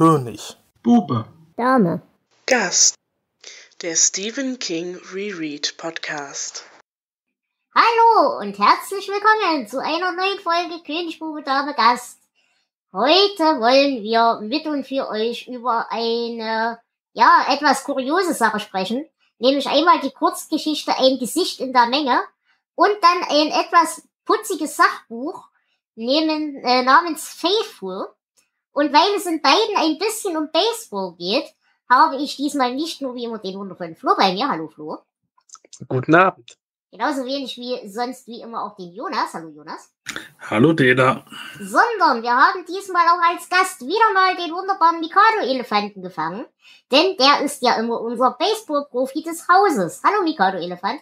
König. Bube. Dame. Gast. Der Stephen King Reread Podcast. Hallo und herzlich willkommen zu einer neuen Folge König, Bube, Dame, Gast. Heute wollen wir mit und für euch über eine, ja, etwas kuriose Sache sprechen. Nämlich einmal die Kurzgeschichte Ein Gesicht in der Menge und dann ein etwas putziges Sachbuch nehmen, äh, namens Faithful. Und weil es in beiden ein bisschen um Baseball geht, habe ich diesmal nicht nur wie immer den wundervollen Flo bei mir. Hallo Flo. Guten Abend. Genauso wenig wie sonst wie immer auch den Jonas. Hallo Jonas. Hallo Deda. Sondern wir haben diesmal auch als Gast wieder mal den wunderbaren Mikado-Elefanten gefangen. Denn der ist ja immer unser Baseball-Profi des Hauses. Hallo Mikado-Elefant.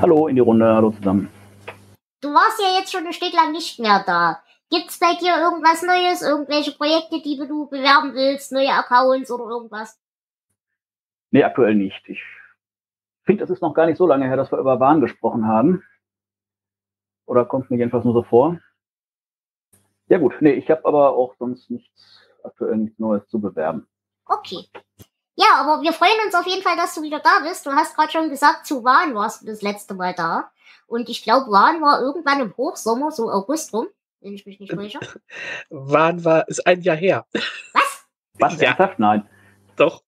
Hallo in die Runde, hallo zusammen. Du warst ja jetzt schon ein Stück lang nicht mehr da. Gibt's bei dir irgendwas Neues, irgendwelche Projekte, die du bewerben willst, neue Accounts oder irgendwas? Nee, aktuell nicht. Ich finde, es ist noch gar nicht so lange her, dass wir über Wahn gesprochen haben. Oder kommt mir jedenfalls nur so vor. Ja gut, nee, ich habe aber auch sonst nichts, aktuell nichts Neues zu bewerben. Okay. Ja, aber wir freuen uns auf jeden Fall, dass du wieder da bist. Du hast gerade schon gesagt, zu Wahn warst du das letzte Mal da. Und ich glaube, Wahn war irgendwann im Hochsommer, so August rum, wenn ich mich nicht täusche. Wahn war, ist ein Jahr her. Was? Was? Ja. Ernsthaft? Nein. Doch.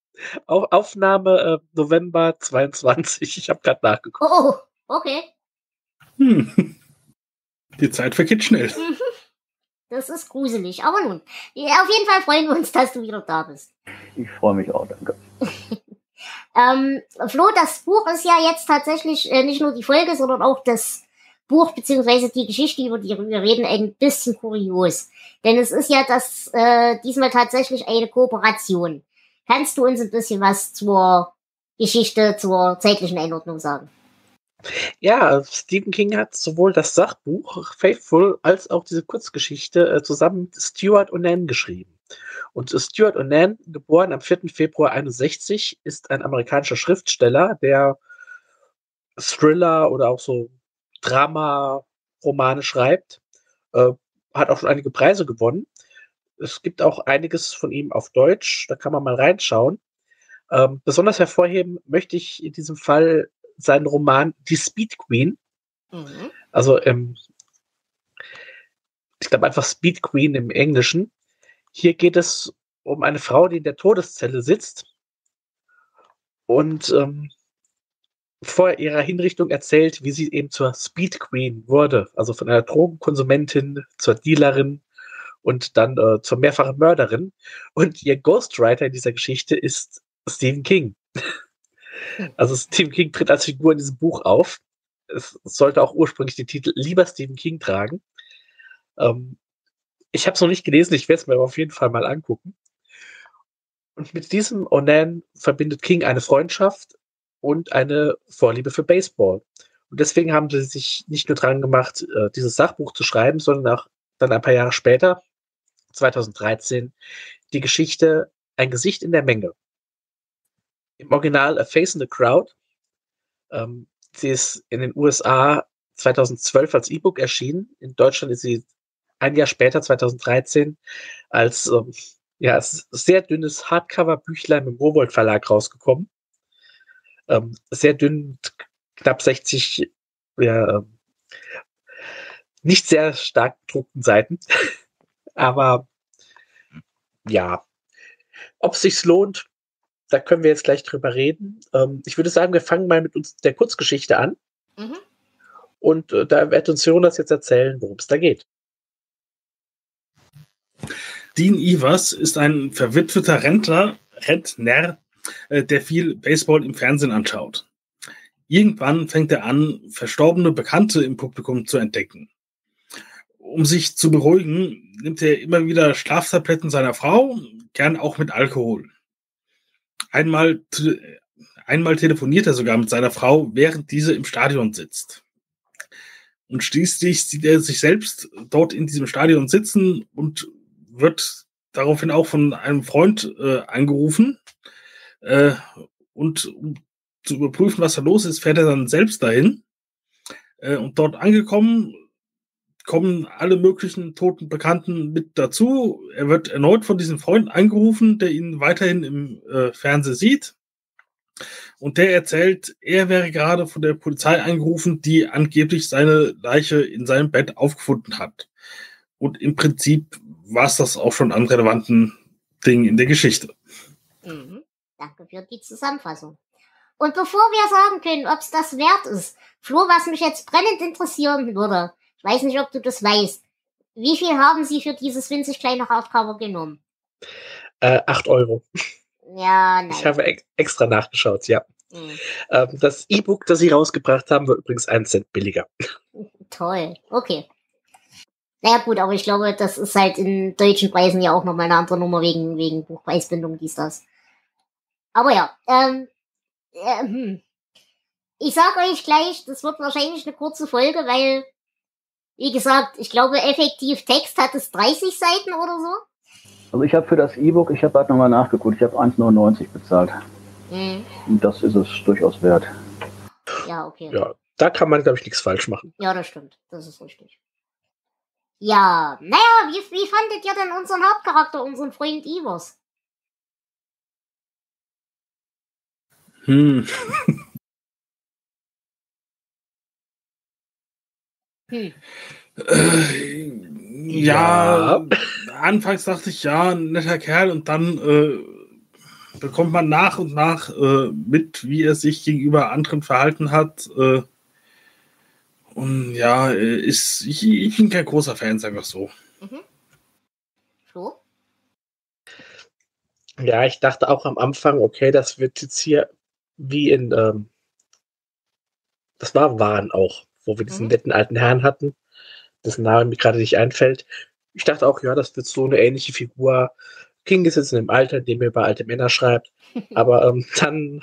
Au- Aufnahme äh, November 22. Ich habe gerade nachgeguckt. Oh, oh, okay. Hm. Die Zeit vergeht schnell. Das ist gruselig. Aber nun, ja, auf jeden Fall freuen wir uns, dass du wieder da bist. Ich freue mich auch, danke. Ähm, Flo, das Buch ist ja jetzt tatsächlich äh, nicht nur die Folge, sondern auch das Buch beziehungsweise die Geschichte, über die wir reden, ein bisschen kurios. Denn es ist ja das äh, diesmal tatsächlich eine Kooperation. Kannst du uns ein bisschen was zur Geschichte, zur zeitlichen Einordnung sagen? Ja, Stephen King hat sowohl das Sachbuch Faithful als auch diese Kurzgeschichte äh, zusammen mit Stuart Onan geschrieben. Und Stuart Onan, geboren am 4. Februar 61, ist ein amerikanischer Schriftsteller, der Thriller oder auch so Drama-Romane schreibt. Äh, hat auch schon einige Preise gewonnen. Es gibt auch einiges von ihm auf Deutsch, da kann man mal reinschauen. Ähm, besonders hervorheben möchte ich in diesem Fall seinen Roman Die Speed Queen. Mhm. Also ähm, ich glaube einfach Speed Queen im Englischen. Hier geht es um eine Frau, die in der Todeszelle sitzt und ähm, vor ihrer Hinrichtung erzählt, wie sie eben zur Speed Queen wurde. Also von einer Drogenkonsumentin zur Dealerin und dann äh, zur mehrfachen Mörderin. Und ihr Ghostwriter in dieser Geschichte ist Stephen King. Also Stephen King tritt als Figur in diesem Buch auf. Es sollte auch ursprünglich den Titel Lieber Stephen King tragen. Ähm, ich habe es noch nicht gelesen, ich werde es mir aber auf jeden Fall mal angucken. Und mit diesem Onan verbindet King eine Freundschaft und eine Vorliebe für Baseball. Und deswegen haben sie sich nicht nur dran gemacht, äh, dieses Sachbuch zu schreiben, sondern auch dann ein paar Jahre später, 2013, die Geschichte Ein Gesicht in der Menge. Im Original A Face in the Crowd. Ähm, sie ist in den USA 2012 als E-Book erschienen. In Deutschland ist sie ein Jahr später, 2013, als ähm, ja, sehr dünnes Hardcover-Büchlein im Rowold Verlag rausgekommen. Ähm, sehr dünn, knapp 60, ja, ähm, nicht sehr stark gedruckten Seiten. Aber ja, ob es sich lohnt, da können wir jetzt gleich drüber reden. Ähm, ich würde sagen, wir fangen mal mit uns der Kurzgeschichte an. Mhm. Und äh, da wird uns Jonas jetzt erzählen, worum es da geht. Dean Evers ist ein verwitweter Rentner, Rentner, äh, der viel Baseball im Fernsehen anschaut. Irgendwann fängt er an, verstorbene Bekannte im Publikum zu entdecken. Um sich zu beruhigen, nimmt er immer wieder Schlaftabletten seiner Frau, gern auch mit Alkohol. Einmal, einmal telefoniert er sogar mit seiner Frau, während diese im Stadion sitzt. Und schließlich sieht er sich selbst dort in diesem Stadion sitzen und wird daraufhin auch von einem Freund äh, angerufen. Äh, und um zu überprüfen, was da los ist, fährt er dann selbst dahin. Äh, und dort angekommen, kommen alle möglichen toten Bekannten mit dazu. Er wird erneut von diesem Freund angerufen, der ihn weiterhin im äh, Fernsehen sieht. Und der erzählt, er wäre gerade von der Polizei angerufen, die angeblich seine Leiche in seinem Bett aufgefunden hat. Und im Prinzip war es das auch schon an relevanten Dingen in der Geschichte. Danke für die Zusammenfassung. Und bevor wir sagen können, ob es das wert ist, Flo, was mich jetzt brennend interessieren würde, ich weiß nicht, ob du das weißt, wie viel haben Sie für dieses winzig kleine Hardcover genommen? Äh, 8 Euro. Ja, nein. Ich habe ex extra nachgeschaut, ja. Mhm. Ähm, das E-Book, das sie rausgebracht haben, war übrigens einen Cent billiger. Toll, okay. Naja gut, aber ich glaube, das ist halt in deutschen Preisen ja auch nochmal eine andere Nummer wegen, wegen Buchpreisbindung, dies, das. Aber ja, ähm, äh, hm. ich sag euch gleich, das wird wahrscheinlich eine kurze Folge, weil, wie gesagt, ich glaube, effektiv Text hat es 30 Seiten oder so. Also ich habe für das E-Book, ich habe halt nochmal nachgeguckt, ich habe 1,99 bezahlt. Hm. Und das ist es durchaus wert. Ja, okay. Ja, da kann man, glaube ich, nichts falsch machen. Ja, das stimmt. Das ist richtig. Ja, naja, wie, wie fandet ihr denn unseren Hauptcharakter, unseren Freund Ivers? Hm. Hm. Äh, ja, Ja. anfangs dachte ich, ja, ein netter Kerl und dann äh, bekommt man nach und nach äh, mit, wie er sich gegenüber anderen verhalten hat. Äh, und ja, äh, ist, ich, ich bin kein großer Fan, sagen wir es so. Mhm. Flo? Ja, ich dachte auch am Anfang, okay, das wird jetzt hier wie in, ähm, das war Wahn auch, wo wir diesen Mhm. netten alten Herrn hatten, dessen Name mir gerade nicht einfällt. Ich dachte auch, ja, das wird so eine ähnliche Figur. King ist jetzt in dem Alter, in dem er über alte Männer schreibt. Aber ähm, dann,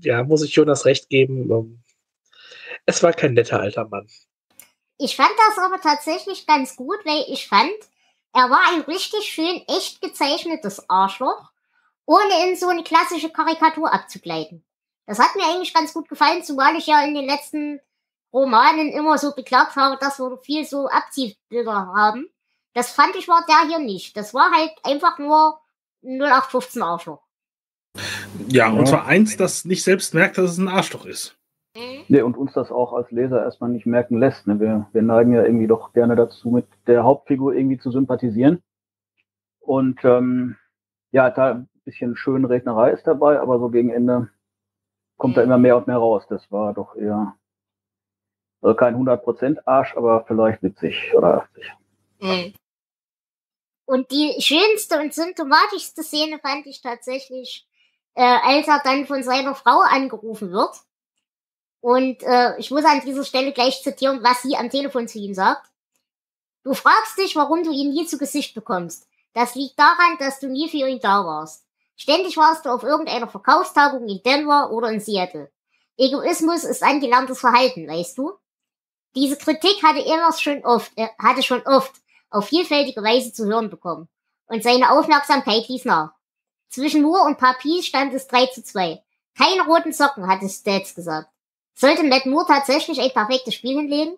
ja, muss ich Jonas recht geben. Ähm, es war kein netter alter Mann. Ich fand das aber tatsächlich ganz gut, weil ich fand, er war ein richtig schön echt gezeichnetes Arschloch, ohne in so eine klassische Karikatur abzugleiten. Das hat mir eigentlich ganz gut gefallen, zumal ich ja in den letzten Romanen immer so beklagt habe, dass wir viel so Abziehbilder haben. Das fand ich war der hier nicht. Das war halt einfach nur 0815 Arschloch. Ja, und zwar eins, das nicht selbst merkt, dass es ein Arschloch ist. Nee, und uns das auch als Leser erstmal nicht merken lässt. Ne? Wir, wir neigen ja irgendwie doch gerne dazu, mit der Hauptfigur irgendwie zu sympathisieren. Und ähm, ja, da ein bisschen schön Rednerei ist dabei, aber so gegen Ende kommt da immer mehr und mehr raus. Das war doch eher also kein 100% Arsch, aber vielleicht 70 oder 80. Und die schönste und symptomatischste Szene fand ich tatsächlich, äh, als er dann von seiner Frau angerufen wird. Und äh, ich muss an dieser Stelle gleich zitieren, was sie am Telefon zu ihm sagt. Du fragst dich, warum du ihn nie zu Gesicht bekommst. Das liegt daran, dass du nie für ihn da warst. Ständig warst du auf irgendeiner Verkaufstagung in Denver oder in Seattle. Egoismus ist angelerntes Verhalten, weißt du? Diese Kritik hatte Evers schon oft, äh, hatte schon oft auf vielfältige Weise zu hören bekommen. Und seine Aufmerksamkeit ließ nach. Zwischen Moore und Papi stand es 3 zu 2. Keine roten Socken, hatte Stats gesagt. Sollte Matt Moore tatsächlich ein perfektes Spiel hinlegen?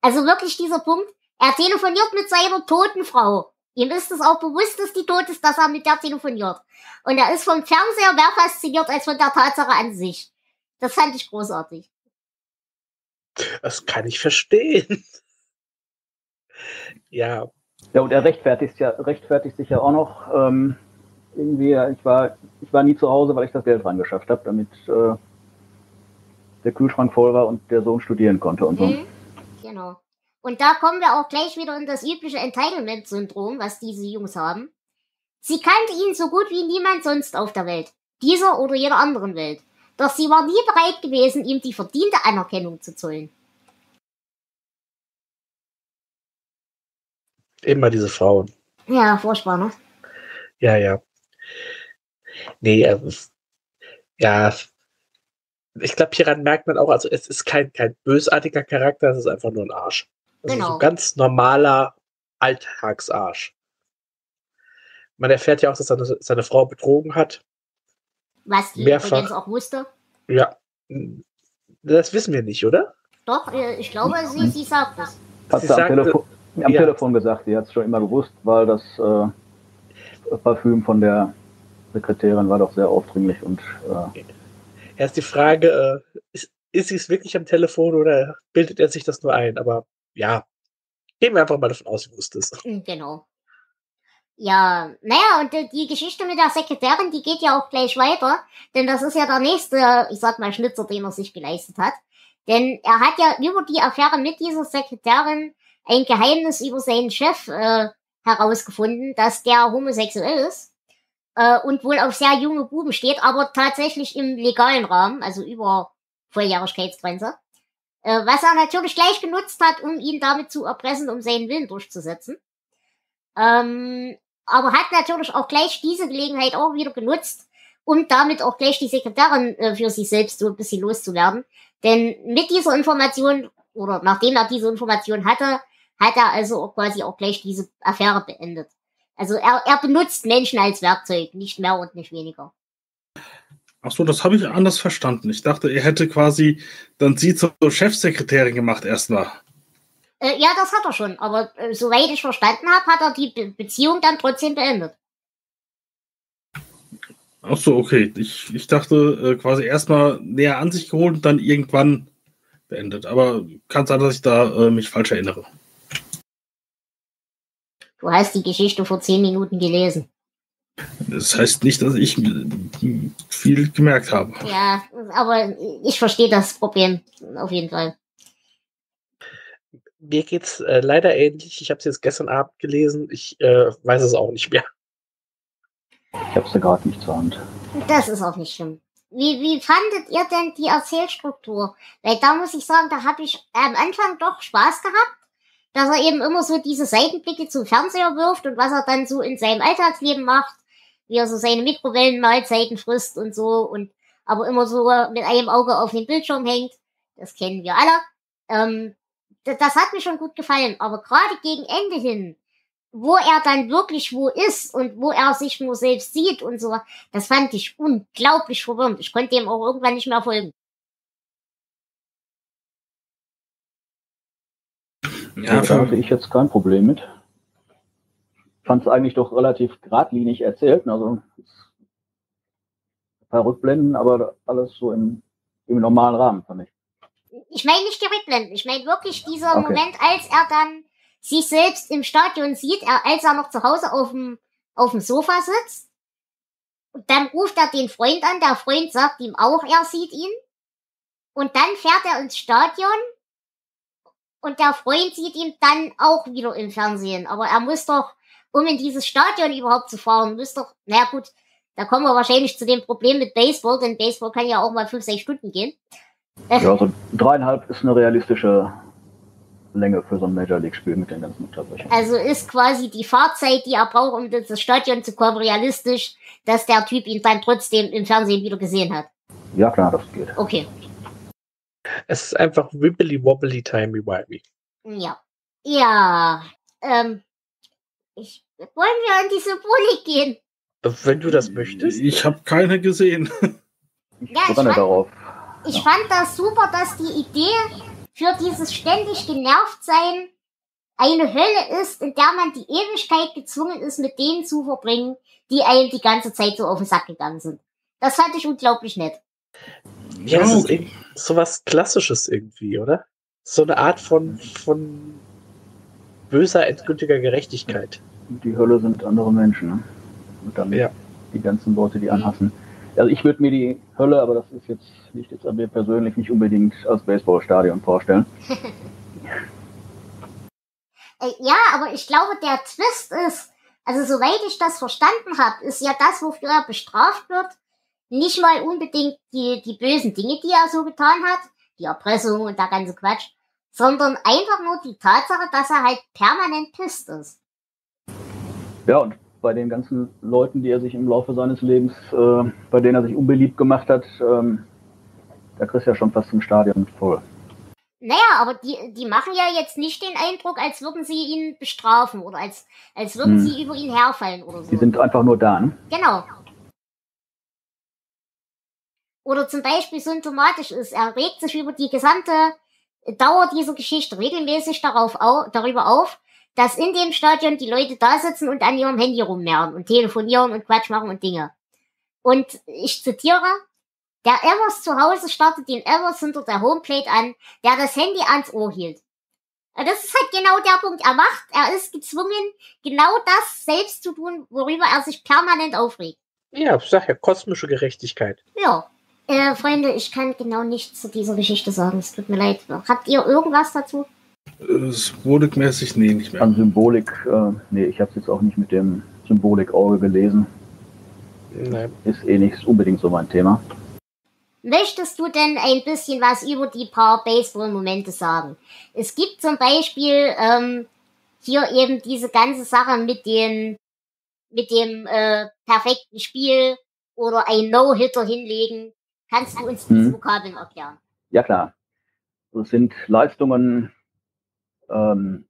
Also wirklich dieser Punkt, er telefoniert mit seiner toten Frau. Ihm ist es auch bewusst, dass die tot ist, dass er mit der telefoniert. Und er ist vom Fernseher mehr fasziniert als von der Tatsache an sich. Das fand ich großartig. Das kann ich verstehen. ja, Ja, und er rechtfertigt, ja, rechtfertigt sich ja auch noch. Ähm, irgendwie, ja, ich war, ich war nie zu Hause, weil ich das Geld rangeschafft habe, damit äh, der Kühlschrank voll war und der Sohn studieren konnte und so. Mhm. Genau. Und da kommen wir auch gleich wieder in das übliche Entitlement-Syndrom, was diese Jungs haben. Sie kannte ihn so gut wie niemand sonst auf der Welt. Dieser oder jeder anderen Welt. Doch sie war nie bereit gewesen, ihm die verdiente Anerkennung zu zollen. immer diese Frauen. Ja, furchtbar, ne? Ja, ja. Nee, äh, ja. Ich glaube, hieran merkt man auch, also es ist kein, kein bösartiger Charakter, es ist einfach nur ein Arsch. Ist Genau. ein ganz normaler Alltagsarsch. Man erfährt ja auch, dass seine, seine Frau betrogen hat. Was die Mehrfach. übrigens auch wusste. Ja. Das wissen wir nicht, oder? Doch, äh, ich glaube, sie, sie sagt es. Hat Sie sie am, Telefon, am ja. Telefon gesagt, sie hat es schon immer gewusst, weil das äh, Parfüm von der Sekretärin war doch sehr aufdringlich und äh, Erst die Frage, äh, ist, ist sie es wirklich am Telefon oder bildet er sich das nur ein? Aber ja, gehen wir einfach mal davon aus, sie wusste es. Genau. Ja, naja, und die Geschichte mit der Sekretärin, die geht ja auch gleich weiter, denn das ist ja der nächste, ich sag mal, Schnitzer, den er sich geleistet hat. Denn er hat ja über die Affäre mit dieser Sekretärin ein Geheimnis über seinen Chef äh, herausgefunden, dass der homosexuell ist äh, und wohl auf sehr junge Buben steht, aber tatsächlich im legalen Rahmen, also über Volljährigkeitsgrenze. Äh, was er natürlich gleich genutzt hat, um ihn damit zu erpressen, um seinen Willen durchzusetzen. Ähm, aber hat natürlich auch gleich diese Gelegenheit auch wieder genutzt, um damit auch gleich die Sekretärin äh, für sich selbst so ein bisschen loszuwerden. Denn mit dieser Information, oder nachdem er diese Information hatte, hat er also auch quasi auch gleich diese Affäre beendet. Also er, er benutzt Menschen als Werkzeug, nicht mehr und nicht weniger. Ach so, das habe ich anders verstanden. Ich dachte, er hätte quasi dann sie zur Chefsekretärin gemacht erstmal. Äh, ja, das hat er schon, aber äh, soweit ich verstanden habe, hat er die Be Beziehung dann trotzdem beendet. Ach so, okay. Ich, ich dachte äh, quasi erstmal näher an sich geholt und dann irgendwann beendet. Aber kann sein, dass ich da äh, mich falsch erinnere. Du hast die Geschichte vor zehn Minuten gelesen. Das heißt nicht, dass ich viel gemerkt habe. Ja, aber ich verstehe das Problem auf jeden Fall. Mir geht's äh, leider ähnlich. Ich habe es jetzt gestern Abend gelesen. Ich äh, weiß es auch nicht mehr. ich habe sie gerade nicht zur Hand. Das ist auch nicht schlimm. Wie, wie fandet ihr denn die Erzählstruktur? Weil da muss ich sagen, da habe ich am Anfang doch Spaß gehabt, dass er eben immer so diese Seitenblicke zum Fernseher wirft und was er dann so in seinem Alltagsleben macht, wie er so seine Mikrowellenmahlzeiten frisst und so und aber immer so mit einem Auge auf den Bildschirm hängt. Das kennen wir alle. Ähm, das, hat mir schon gut gefallen, aber gerade gegen Ende hin, wo er dann wirklich wo ist und wo er sich nur selbst sieht und so, das fand ich unglaublich verwirrend. Ich konnte dem auch irgendwann nicht mehr folgen. Ja, da hatte ich jetzt kein Problem mit. Fand es eigentlich doch relativ geradlinig erzählt. Also ein paar Rückblenden, aber alles so im, im normalen Rahmen, fand ich. Ich meine nicht die Rückblenden, ich meine wirklich dieser Okay. Moment, als er dann sich selbst im Stadion sieht, er, als er noch zu Hause auf dem, auf dem Sofa sitzt. Und dann ruft er den Freund an, der Freund sagt ihm auch, er sieht ihn. Und dann fährt er ins Stadion und der Freund sieht ihn dann auch wieder im Fernsehen. Aber er muss doch, um in dieses Stadion überhaupt zu fahren, muss doch, naja gut, da kommen wir wahrscheinlich zu dem Problem mit Baseball, denn Baseball kann ja auch mal fünf, sechs Stunden gehen. Ja, so dreieinhalb ist eine realistische Länge für so ein Major League-Spiel mit den ganzen Unterbrechungen. Also ist quasi die Fahrzeit, die er braucht, um in das Stadion zu kommen, realistisch, dass der Typ ihn dann trotzdem im Fernsehen wieder gesehen hat. Ja, klar, das geht. Okay, Es ist einfach wibbly wobbly timey wimey. ja. Ja, ähm, ich, wollen wir an die Symbolik gehen? Wenn du das möchtest. ich habe keine gesehen. Ich Ja, ich fand- darauf. Ich fand das super, dass die Idee für dieses ständig genervt sein eine Hölle ist, in der man die Ewigkeit gezwungen ist, mit denen zu verbringen, die einem die ganze Zeit so auf den Sack gegangen sind. Das fand ich unglaublich nett. Ja, das ist so was Klassisches irgendwie, oder? So eine Art von, von böser, endgültiger Gerechtigkeit. Die Hölle sind andere Menschen. Ne? Und dann Ja. die ganzen Leute, die anhassen. Also ich würde mir die Hölle, aber das ist jetzt nicht jetzt an mir persönlich nicht unbedingt als Baseballstadion vorstellen. Äh, ja, aber ich glaube, der Twist ist, also soweit ich das verstanden habe, ist ja das, wofür er bestraft wird, nicht mal unbedingt die, die bösen Dinge, die er so getan hat, die Erpressung und der ganze Quatsch, sondern einfach nur die Tatsache, dass er halt permanent pisst ist. Ja, und bei den ganzen Leuten, die er sich im Laufe seines Lebens, äh, bei denen er sich unbeliebt gemacht hat, ähm, da kriegst du ja schon fast ein Stadion voll. Naja, aber die, die machen ja jetzt nicht den Eindruck, als würden sie ihn bestrafen oder als, als würden Hm. sie über ihn herfallen oder so. Die sind einfach nur da. Ne? Genau. Oder zum Beispiel symptomatisch ist, er regt sich über die gesamte dauert diese Geschichte regelmäßig darauf au darüber auf, dass in dem Stadion die Leute da sitzen und an ihrem Handy rummehren und telefonieren und Quatsch machen und Dinge. Und ich zitiere, der Evers zu Hause startet den Evers hinter der Homeplate an, der das Handy ans Ohr hielt. Das ist halt genau der Punkt. Er macht, er ist gezwungen, genau das selbst zu tun, worüber er sich permanent aufregt. Ja, ich sag ja, kosmische Gerechtigkeit. Ja. Äh, Freunde, ich kann genau nichts zu dieser Geschichte sagen. Es tut mir leid. Habt ihr irgendwas dazu? Symbolikmäßig, nee, nicht mehr. An Symbolik, äh, nee, ich habe es jetzt auch nicht mit dem Symbolik-Auge gelesen. Nein. Ist eh nicht unbedingt so mein Thema. Möchtest du denn ein bisschen was über die paar Baseball-Momente sagen? Es gibt zum Beispiel ähm, hier eben diese ganze Sache mit dem mit dem äh, perfekten Spiel oder ein No-Hitter hinlegen. Kannst du uns diese Mhm. Vokabeln erklären? Ja klar. Das sind Leistungen ähm,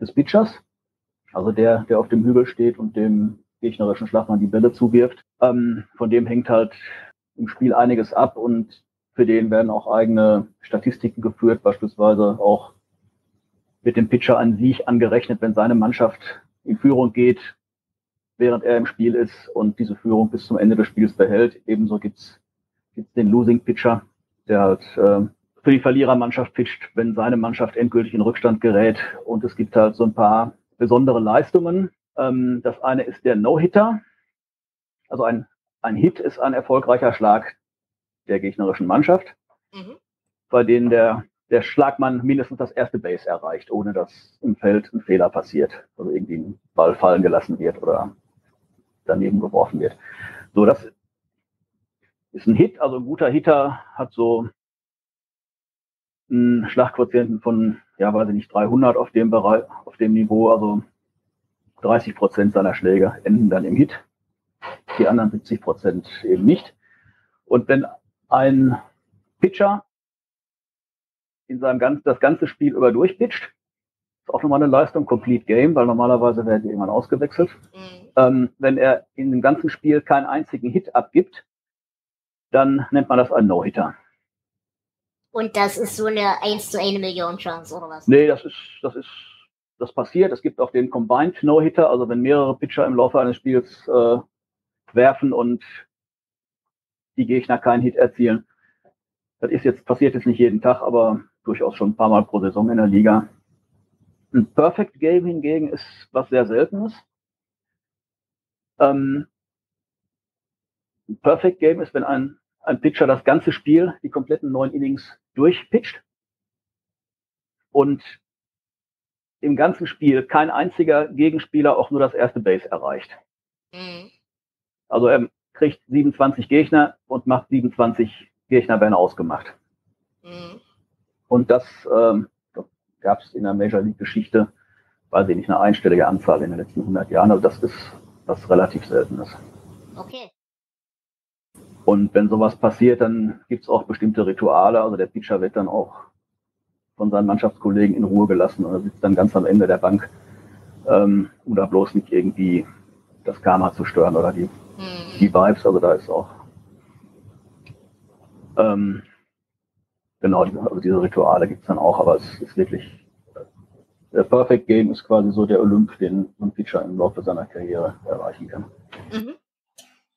des Pitchers, also der, der auf dem Hügel steht und dem gegnerischen Schlagmann die Bälle zuwirft. Ähm, von dem hängt halt im Spiel einiges ab und für den werden auch eigene Statistiken geführt, beispielsweise auch mit dem Pitcher an sich angerechnet, wenn seine Mannschaft in Führung geht, während er im Spiel ist und diese Führung bis zum Ende des Spiels behält. Ebenso gibt's gibt's den Losing Pitcher, der halt äh, für die Verlierermannschaft pitcht, wenn seine Mannschaft endgültig in Rückstand gerät. Und es gibt halt so ein paar besondere Leistungen. Ähm, das eine ist der No-Hitter. Also ein, ein Hit ist ein erfolgreicher Schlag der gegnerischen Mannschaft, Mhm. bei denen der, der Schlagmann mindestens das erste Base erreicht, ohne dass im Feld ein Fehler passiert. Also irgendwie ein Ball fallen gelassen wird oder daneben geworfen wird. So, das ist ein Hit, also ein guter Hitter hat so einen Schlagquotienten von, ja, weiß ich nicht, 300 auf dem Bereich, auf dem Niveau, also 30 Prozent seiner Schläge enden dann im Hit, die anderen 70 Prozent eben nicht. Und wenn ein Pitcher in seinem ganzen, das ganze Spiel über durchpitcht, ist auch nochmal eine Leistung, Complete Game, weil normalerweise werden die irgendwann ausgewechselt. Mhm. Ähm, wenn er in dem ganzen Spiel keinen einzigen Hit abgibt, dann nennt man das einen No-Hitter. Und das ist so eine 1 zu 1 Million Chance, oder was? Nee, das ist, das ist, das passiert. Es gibt auch den Combined No-Hitter, also wenn mehrere Pitcher im Laufe eines Spiels äh, werfen und die Gegner keinen Hit erzielen. Das ist jetzt, passiert jetzt nicht jeden Tag, aber durchaus schon ein paar Mal pro Saison in der Liga. Ein Perfect Game hingegen ist was sehr Seltenes. Ähm, ein Perfect Game ist, wenn ein, ein Pitcher das ganze Spiel, die kompletten neun Innings durchpitcht und im ganzen Spiel kein einziger Gegenspieler auch nur das erste Base erreicht. Mhm. Also er kriegt 27 Gegner und macht 27 Gegner werden ausgemacht. Mhm. Und das ähm, gab es in der Major League Geschichte, weiß ich nicht, eine einstellige Anzahl in den letzten 100 Jahren. Also das ist was relativ Seltenes. Okay. Und wenn sowas passiert, dann gibt es auch bestimmte Rituale. Also der Pitcher wird dann auch von seinen Mannschaftskollegen in Ruhe gelassen und er sitzt dann ganz am Ende der Bank, ähm, um da bloß nicht irgendwie das Karma zu stören oder die, Mhm. die Vibes. Also da ist auch ähm, genau, also diese Rituale gibt es dann auch, aber es ist wirklich der Perfect Game ist quasi so der Olymp, den ein Pitcher im Laufe seiner Karriere erreichen kann. Mhm.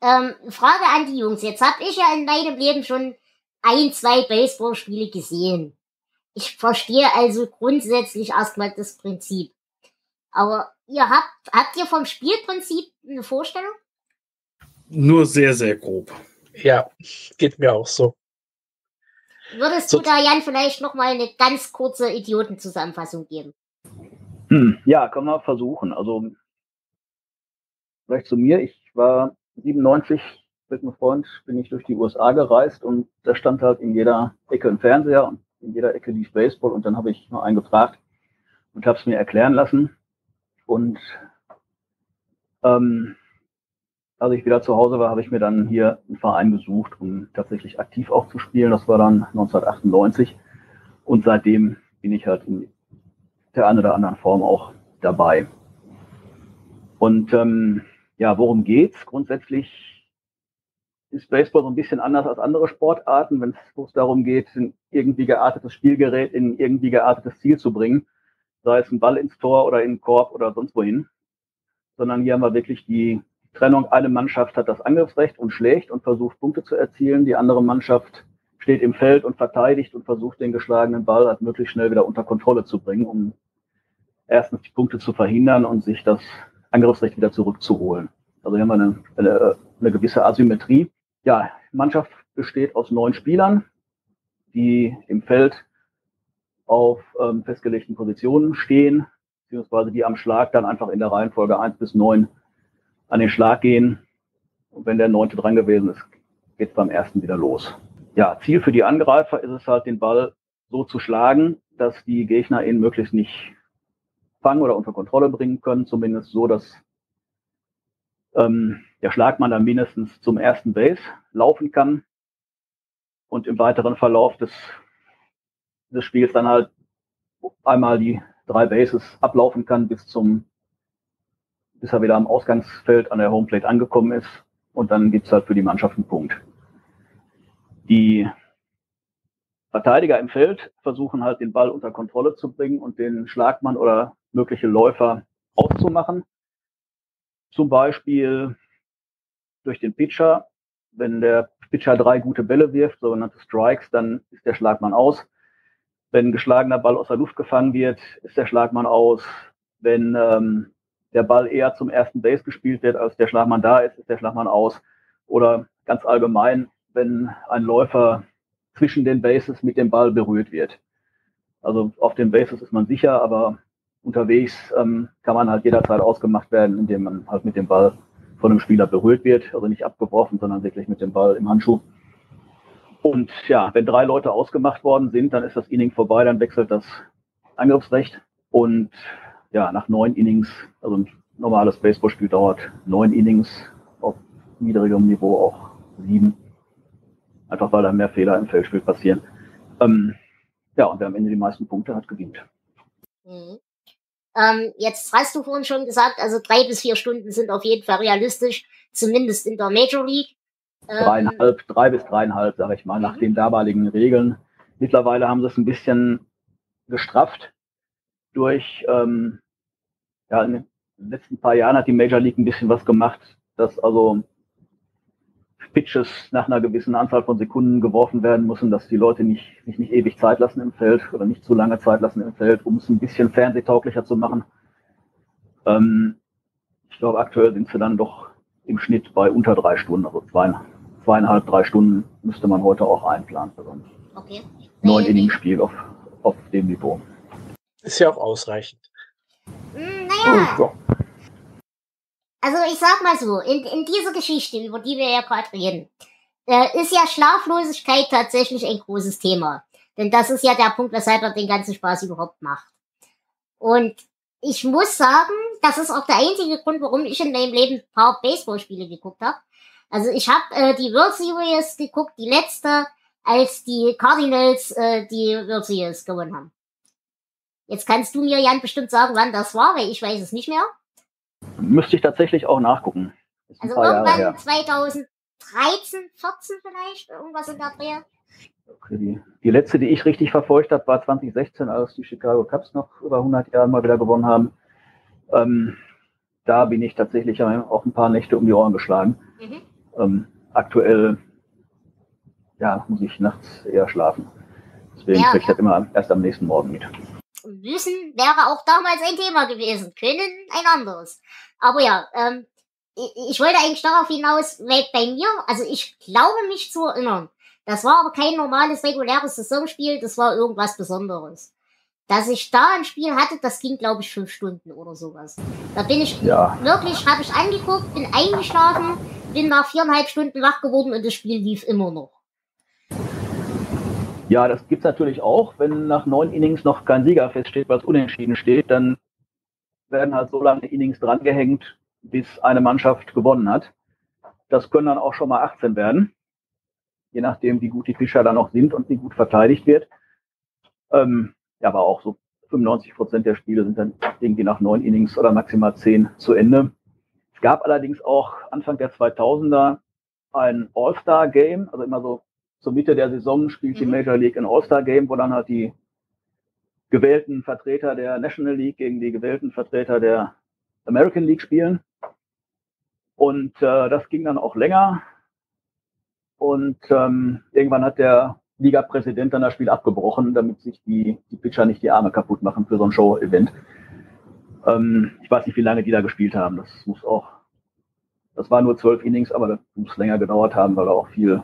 Ähm, Frage an die Jungs. Jetzt habe ich ja in meinem Leben schon ein, zwei Baseballspiele gesehen. Ich verstehe also grundsätzlich erstmal das Prinzip. Aber ihr habt, habt ihr vom Spielprinzip eine Vorstellung? Nur sehr, sehr grob. Ja, geht mir auch so. Würdest So- du da, Jan, vielleicht nochmal eine ganz kurze Idiotenzusammenfassung geben? Hm, ja, kann man versuchen. Also vielleicht zu mir. Ich war 97 mit einem Freund, bin ich durch die USA gereist und da stand halt in jeder Ecke ein Fernseher und in jeder Ecke lief Baseball und dann habe ich mal einen gefragt und habe es mir erklären lassen. Und ähm, als ich wieder zu Hause war, habe ich mir dann hier einen Verein gesucht, um tatsächlich aktiv auch zu spielen. Das war dann 1998 und seitdem bin ich halt in der einen oder anderen Form auch dabei. Und ähm, ja, worum geht's? Grundsätzlich ist Baseball so ein bisschen anders als andere Sportarten, wenn es darum geht, ein irgendwie geartetes Spielgerät in irgendwie geartetes Ziel zu bringen, sei es ein Ball ins Tor oder in den Korb oder sonst wohin, sondern hier haben wir wirklich die Trennung, eine Mannschaft hat das Angriffsrecht und schlägt und versucht Punkte zu erzielen, die andere Mannschaft steht im Feld und verteidigt und versucht den geschlagenen Ball halt möglichst schnell wieder unter Kontrolle zu bringen, um erstens die Punkte zu verhindern und sich das Angriffsrecht wieder zurückzuholen. Also hier haben wir eine, eine, eine gewisse Asymmetrie ja, Mannschaft besteht aus neun Spielern, die im Feld auf ähm, festgelegten Positionen stehen, beziehungsweise die am Schlag dann einfach in der Reihenfolge eins bis neun an den Schlag gehen. Und wenn der neunte dran gewesen ist, geht es beim ersten wieder los. Ja, Ziel für die Angreifer ist es halt, den Ball so zu schlagen, dass die Gegner ihn möglichst nicht fangen oder unter Kontrolle bringen können, zumindest so, dass ähm, der Schlagmann dann mindestens zum ersten Base laufen kann und im weiteren Verlauf des, des Spiels dann halt einmal die drei Bases ablaufen kann bis zum bis er wieder am Ausgangsfeld an der Homeplate angekommen ist und dann gibt's halt für die Mannschaft einen Punkt. Die Verteidiger im Feld versuchen halt den Ball unter Kontrolle zu bringen und den Schlagmann oder mögliche Läufer auszumachen. Zum Beispiel durch den Pitcher. Wenn der Pitcher drei gute Bälle wirft, sogenannte Strikes, dann ist der Schlagmann aus. Wenn ein geschlagener Ball aus der Luft gefangen wird, ist der Schlagmann aus. Wenn ähm, der Ball eher zum ersten Base gespielt wird, als der Schlagmann da ist, ist der Schlagmann aus. Oder ganz allgemein, wenn ein Läufer zwischen den Bases mit dem Ball berührt wird. Also auf den Bases ist man sicher, aber unterwegs ähm, kann man halt jederzeit ausgemacht werden, indem man halt mit dem Ball von einem Spieler berührt wird, also nicht abgebrochen, sondern wirklich mit dem Ball im Handschuh. Und ja, wenn drei Leute ausgemacht worden sind, dann ist das Inning vorbei, dann wechselt das Angriffsrecht. Und ja, nach neun Innings, also ein normales Baseballspiel dauert neun Innings, auf niedrigem Niveau auch sieben. Einfach weil da mehr Fehler im Feldspiel passieren. Ähm, ja, und wer am Ende die meisten Punkte hat, gewinnt. Mhm. Ähm, jetzt hast du vorhin schon gesagt, also drei bis vier Stunden sind auf jeden Fall realistisch, zumindest in der Major League. Ähm, dreieinhalb, drei bis dreieinhalb, sage ich mal, nach mhm. den damaligen Regeln. Mittlerweile haben sie es ein bisschen gestrafft durch, ähm, ja, in den letzten paar Jahren hat die Major League ein bisschen was gemacht, dass also Pitches nach einer gewissen Anzahl von Sekunden geworfen werden müssen, dass die Leute nicht, sich nicht ewig Zeit lassen im Feld oder nicht zu lange Zeit lassen im Feld, um es ein bisschen fernsehtauglicher zu machen. Ähm, ich glaube, aktuell sind sie dann doch im Schnitt bei unter drei Stunden, also zwei, zweieinhalb, drei Stunden müsste man heute auch einplanen. Also okay. Neun Inning-Spiel auf, auf dem Niveau. Ist ja auch ausreichend. Hm, naja. Oh, also ich sag mal so, in, in dieser Geschichte, über die wir ja gerade reden, äh, ist ja Schlaflosigkeit tatsächlich ein großes Thema. Denn das ist ja der Punkt, weshalb er den ganzen Spaß überhaupt macht. Und ich muss sagen, das ist auch der einzige Grund, warum ich in meinem Leben ein paar Baseballspiele geguckt habe. Also ich habe äh, die World Series geguckt, die letzte, als die Cardinals äh, die World Series gewonnen haben. Jetzt kannst du mir, Jan, bestimmt sagen, wann das war, weil ich weiß es nicht mehr. Müsste ich tatsächlich auch nachgucken. Also irgendwann 2013, 14 vielleicht, irgendwas in der Dreh. Okay, die, die letzte, die ich richtig verfolgt habe, war 2016, als die Chicago Cubs noch über 100 Jahre mal wieder gewonnen haben. Ähm, da bin ich tatsächlich auch ein paar Nächte um die Ohren geschlagen. Mhm. Ähm, aktuell ja, muss ich nachts eher schlafen. Deswegen ja, kriege ich das immer erst am nächsten Morgen mit. Wissen wäre auch damals ein Thema gewesen, können ein anderes. Aber ja, ähm, ich, ich wollte eigentlich darauf hinaus, weil bei mir, also ich glaube mich zu erinnern, das war aber kein normales, reguläres Saisonspiel, das war irgendwas Besonderes. Dass ich da ein Spiel hatte, das ging, glaube ich, fünf Stunden oder sowas. Da bin ich ja. wirklich, habe ich angeguckt, bin eingeschlafen, bin nach viereinhalb Stunden wach geworden und das Spiel lief immer noch. Ja, das gibt's natürlich auch. Wenn nach neun Innings noch kein Sieger feststeht, was unentschieden steht, dann werden halt so lange Innings drangehängt, bis eine Mannschaft gewonnen hat. Das können dann auch schon mal 18 werden, je nachdem, wie gut die Fischer dann noch sind und wie gut verteidigt wird. Ähm, ja, aber auch so 95 Prozent der Spiele sind dann irgendwie nach neun Innings oder maximal zehn zu Ende. Es gab allerdings auch Anfang der 2000er ein All-Star-Game, also immer so zur Mitte der Saison spielt die Mhm. Major League ein All-Star-Game, wo dann halt die gewählten Vertreter der National League gegen die gewählten Vertreter der American League spielen. Und äh, das ging dann auch länger. Und ähm, irgendwann hat der Liga-Präsident dann das Spiel abgebrochen, damit sich die, die Pitcher nicht die Arme kaputt machen für so ein Show-Event. Ähm, ich weiß nicht, wie lange die da gespielt haben. Das muss auch, das waren nur zwölf Innings, aber das muss länger gedauert haben, weil da auch viel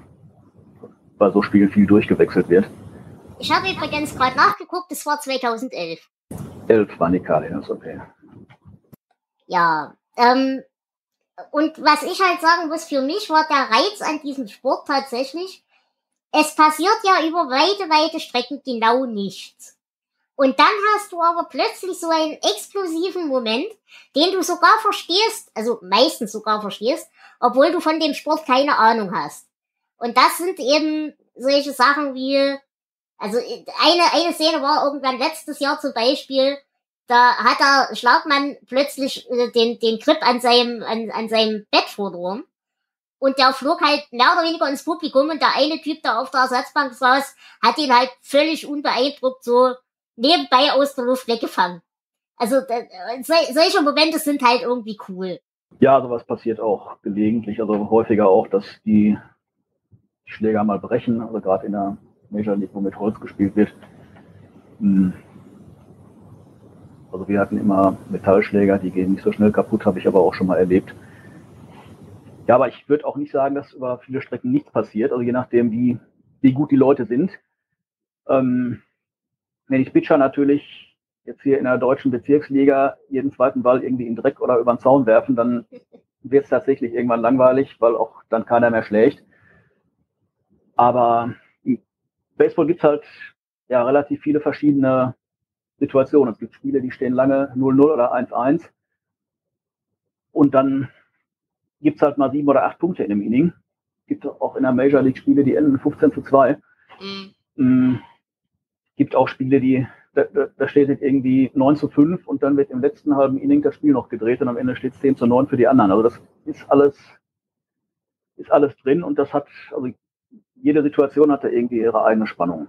bei so Spielen viel durchgewechselt wird. Ich habe übrigens gerade nachgeguckt, es war 2011. Elf waren die Cardinals, okay. Ja, ähm, und was ich halt sagen muss, für mich war der Reiz an diesem Sport tatsächlich, es passiert ja über weite, weite Strecken genau nichts. Und dann hast du aber plötzlich so einen explosiven Moment, den du sogar verstehst, also meistens sogar verstehst, obwohl du von dem Sport keine Ahnung hast. Und das sind eben solche Sachen wie, also eine, eine Szene war irgendwann letztes Jahr zum Beispiel, da hat der Schlagmann plötzlich äh, den, den Grip an seinem, an, an seinem Bett verloren. Und der flog halt mehr oder weniger ins Publikum und der eine Typ, der auf der Ersatzbank saß, hat ihn halt völlig unbeeindruckt so nebenbei aus der Luft weggefangen. Also äh, sol- solche Momente sind halt irgendwie cool. Ja, sowas passiert auch gelegentlich, also häufiger auch, dass die Schläger mal brechen, also gerade in der Major League, wo mit Holz gespielt wird. Hm. Also wir hatten immer Metallschläger, die gehen nicht so schnell kaputt, habe ich aber auch schon mal erlebt. Ja, aber ich würde auch nicht sagen, dass über viele Strecken nichts passiert, also je nachdem, wie, wie gut die Leute sind. Ähm, wenn die Pitcher natürlich jetzt hier in der deutschen Bezirksliga jeden zweiten Ball irgendwie in Dreck oder über den Zaun werfen, dann wird es tatsächlich irgendwann langweilig, weil auch dann keiner mehr schlägt. Aber im Baseball gibt's halt ja relativ viele verschiedene Situationen. Es gibt Spiele, die stehen lange 0-0 oder 1-1. Und dann gibt's halt mal sieben oder acht Punkte in dem Inning. Gibt auch in der Major League Spiele, die enden 15 zu 2. Mm, gibt auch Spiele, die da, da, da steht jetzt irgendwie 9 zu 5 und dann wird im letzten halben Inning das Spiel noch gedreht und am Ende steht es 10 zu 9 für die anderen. Also das ist alles, ist alles drin und das hat, also jede Situation hatte irgendwie ihre eigene Spannung.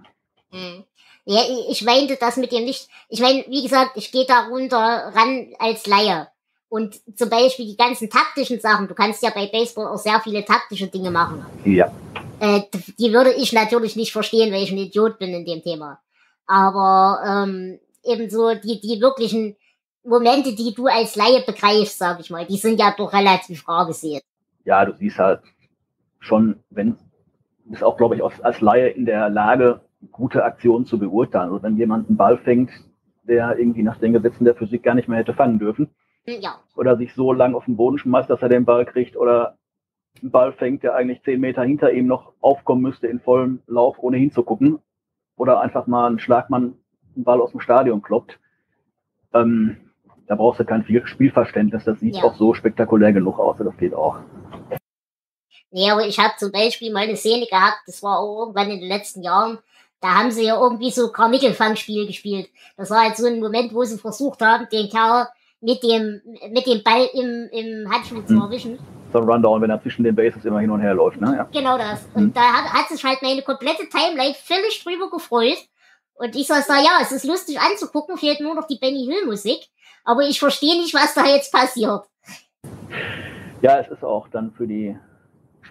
Mhm. Ja, ich- meinte das mit dem nicht. Ich meine, wie gesagt, ich gehe da runter ran als Laie. Und zum Beispiel die ganzen taktischen Sachen, du kannst ja bei Baseball auch sehr viele taktische Dinge machen. Ja, Äh, die würde ich natürlich nicht verstehen, weil ich ein Idiot bin in dem Thema. Aber ähm, ebenso die, die wirklichen Momente, die du als Laie begreifst, sag ich mal, die sind ja doch relativ rar gesehen. ja, du siehst halt schon, wenn, du bist auch, glaube ich, als, Laie in der Lage, gute Aktionen zu beurteilen. Also wenn jemand einen Ball fängt, der irgendwie nach den Gesetzen der Physik gar nicht mehr hätte fangen dürfen, Ja, oder sich so lang auf den Boden schmeißt, dass er den Ball kriegt, oder einen Ball fängt, der eigentlich zehn Meter hinter ihm noch aufkommen müsste in vollem Lauf, ohne hinzugucken, oder einfach mal ein Schlagmann einen Ball aus dem Stadion kloppt. Ähm, da brauchst du kein viel Spielverständnis, das sieht Ja. auch so spektakulär genug aus, das geht auch. Nee, aber ich habe zum Beispiel mal eine Szene gehabt, das war auch irgendwann in den letzten Jahren, da haben sie ja irgendwie so Karnickelfangspiel gespielt. Das war halt so ein Moment, wo sie versucht haben, den Kerl mit dem, mit dem Ball im, im Handschuh zu Hm. erwischen. So ein Rundown, wenn er zwischen den Bases immer hin und her läuft, ne? Ja. Genau das. Und Hm. da hat, hat sich halt meine komplette Timeline völlig drüber gefreut. Und ich saß da, ja, es ist lustig anzugucken, fehlt nur noch die Benny Hill Musik. Aber ich verstehe nicht, was da jetzt passiert. ja, es ist auch dann für die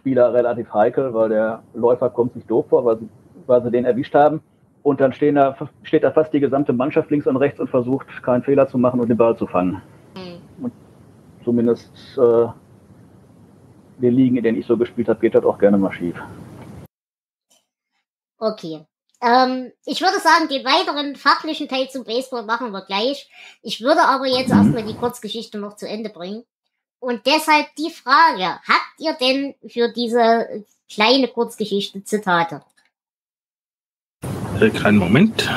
Spieler relativ heikel, weil der Läufer kommt sich doof vor, weil sie, weil sie den erwischt haben. Und dann stehen da, steht da fast die gesamte Mannschaft links und rechts und versucht, keinen Fehler zu machen und den Ball zu fangen. Hm. Zumindest äh, den Ligen, in denen ich so gespielt habe, geht das auch gerne mal schief. Okay. Ähm, ich würde sagen, den weiteren fachlichen Teil zum Baseball machen wir gleich. Ich würde aber jetzt Mhm. erstmal die Kurzgeschichte noch zu Ende bringen. Und deshalb die Frage, habt ihr denn für diese kleine Kurzgeschichte Zitate? Äh, kleinen Moment.